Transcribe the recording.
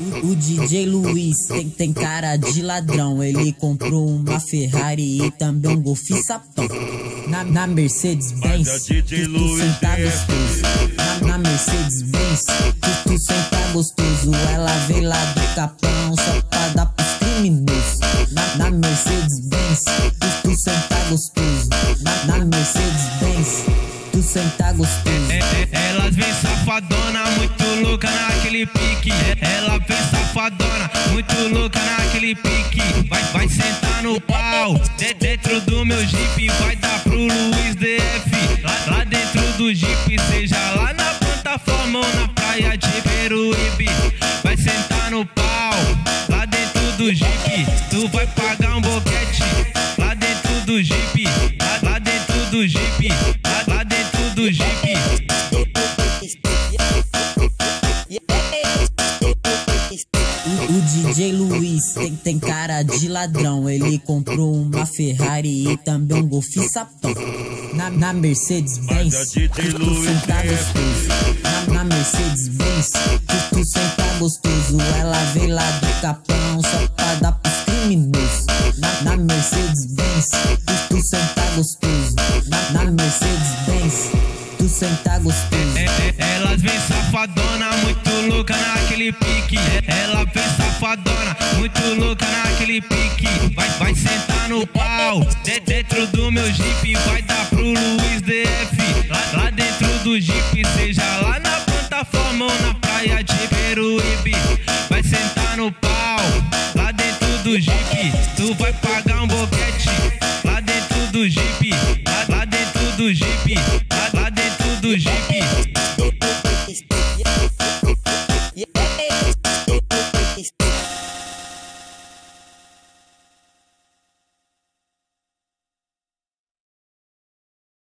O, o DJ Luiz tem, tem cara de ladrão. Ele comprou uma Ferrari e também um Golf sapão. Na, na Mercedes-Benz, tu, tu senta gostoso. Na, na Mercedes-Benz, tu, tu senta gostoso. Ela veio lá do capão só pra dar pros criminosos. Na, na Mercedes-Benz, tu, tu senta gostoso. Na, na Mercedes-Benz, tu senta gostoso. Elas vêm safadona, muito louca naquele pique. Ela vem safadona, muito louca naquele pique. Vai, vai sentar no pau, de dentro do meu jeep. Vai dar pro Luiz DF. Lá, lá dentro do jeep, seja lá na plataforma ou na praia de Peruíbe. Vai sentar no pau, lá dentro do jeep. Tu vai pagar um boquete, lá dentro do jeep. Lá, lá dentro do jeep, O, DJ Luiz tem, tem cara de ladrão. Ele comprou uma Ferrari e também um Golf sapão. Na, na Mercedes-Benz, tu, tu senta gostoso. Na, na Mercedes-Benz, tu, senta gostoso. Ela veio lá do capão só pra dar pros criminosos. Na, na Mercedes-Benz, tu, senta gostoso. Na, na Mercedes-Benz, tu senta gostoso. Elas vêm safadona, muito louca naquele pique. Ela vem safadona, muito louca naquele pique. Vai, vai sentar no pau, de, dentro do meu jeep. Vai dar pro Luiz DF, lá, lá dentro do jeep. Seja lá na plataforma ou na praia de Peruíbe. Vai sentar no pau, lá dentro do jeep. Tu vai pagar um bocado.